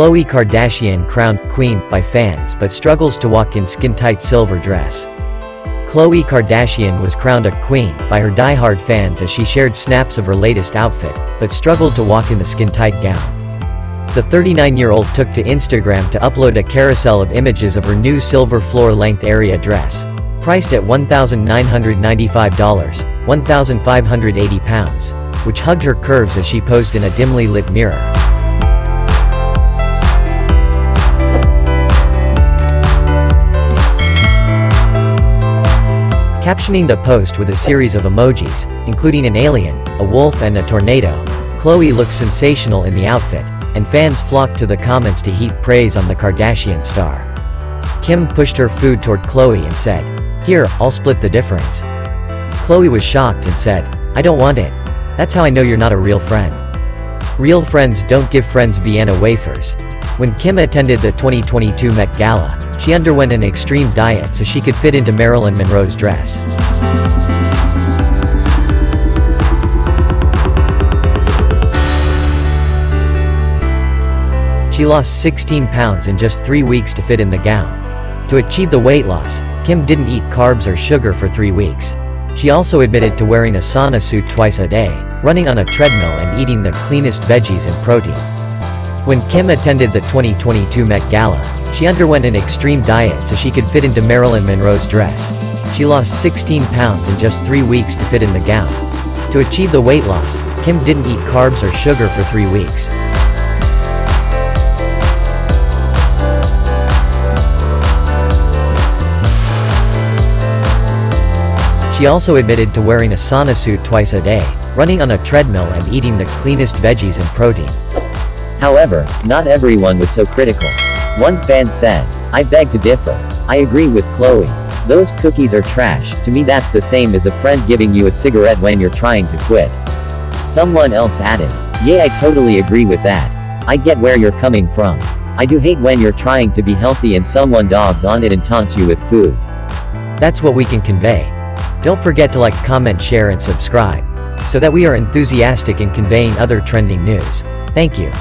Khloe Kardashian crowned queen by fans but struggles to walk in skin-tight silver dress. Khloe Kardashian was crowned a queen by her die-hard fans as she shared snaps of her latest outfit, but struggled to walk in the skin-tight gown. The 39-year-old took to Instagram to upload a carousel of images of her new silver floor-length area dress. Priced at $1,995, 1,580 pounds, which hugged her curves as she posed in a dimly lit mirror. Captioning the post with a series of emojis, including an alien, a wolf and a tornado, Khloe looks sensational in the outfit, and fans flocked to the comments to heap praise on the Kardashian star. Kim pushed her food toward Khloe and said, Here, I'll split the difference. Khloe was shocked and said, I don't want it. That's how I know you're not a real friend. Real friends don't give friends Vienna wafers. When Kim attended the 2022 Met Gala, she underwent an extreme diet so she could fit into Marilyn Monroe's dress. She lost 16 pounds in just three weeks to fit in the gown. To achieve the weight loss, Kim didn't eat carbs or sugar for three weeks. She also admitted to wearing a sauna suit twice a day, running on a treadmill and eating the cleanest veggies and protein. When Kim attended the 2022 Met Gala, she underwent an extreme diet so she could fit into Marilyn Monroe's dress. She lost 16 pounds in just three weeks to fit in the gown. To achieve the weight loss, Kim didn't eat carbs or sugar for three weeks. She also admitted to wearing a sauna suit twice a day, running on a treadmill and eating the cleanest veggies and protein. However, not everyone was so critical. One fan said, I beg to differ. I agree with Khloe. Those cookies are trash, to me that's the same as a friend giving you a cigarette when you're trying to quit. Someone else added, Yeah I totally agree with that. I get where you're coming from. I do hate when you're trying to be healthy and someone dogs on it and taunts you with food. That's what we can convey. Don't forget to like, comment, share and subscribe, so that we are enthusiastic in conveying other trending news. Thank you.